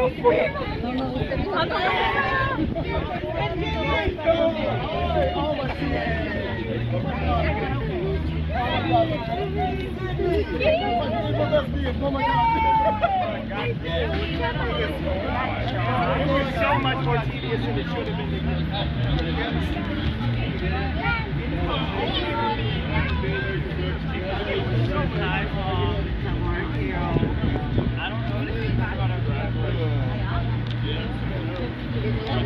so much more tedious than it should have been.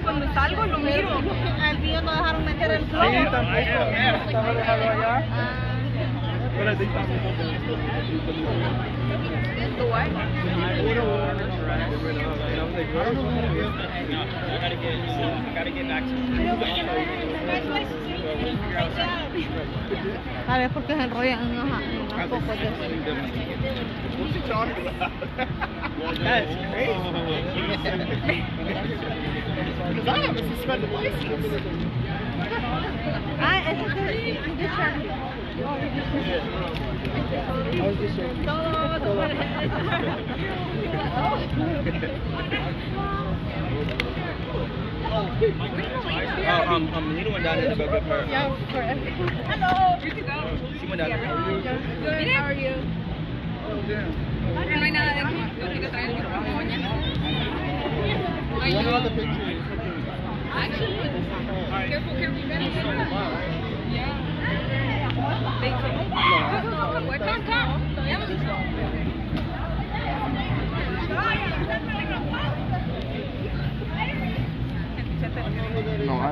cuando salgo lo miro. Al mío no dejaron meter el plomo. Sí, tampoco, Estaba dejado allá. Ah. The what? I gotta get, I gotta get back to A ver, porque se enrollan en los pocos de What's he talking about? That's crazy. Because I have a suspended license. I, it's a good, it's a good Oh, um, um, Nina went down there to go get her. Um, yeah, correct. Hello. You can go. She went down there. Good. How are you? Oh, damn. No hay nada de lo que traen por mañana. One other picture. Actually, careful, careful, careful.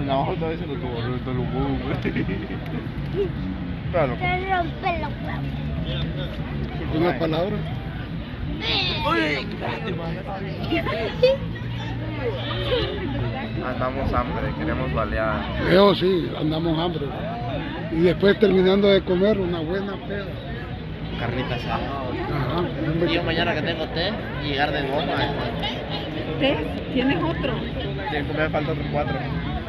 Ah, no, vez se lo tuvo, no lo hubo, Claro. Se rompe los huevos. ¿Una palabra? Andamos hambre, queremos balear. Yo sí, andamos hambre. Y después terminando de comer una buena peda. Carnita asada. Ajá. Yo mañana que tengo té, llegar de goma. Eh. ¿Té? ¿Tienes otro? Tienes que me falta otros cuatro.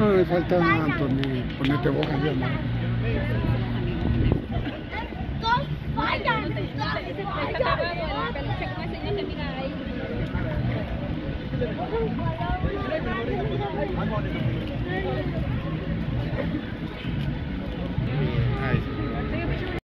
No me falta tanto ni ponerte boca yo, no. Ahí.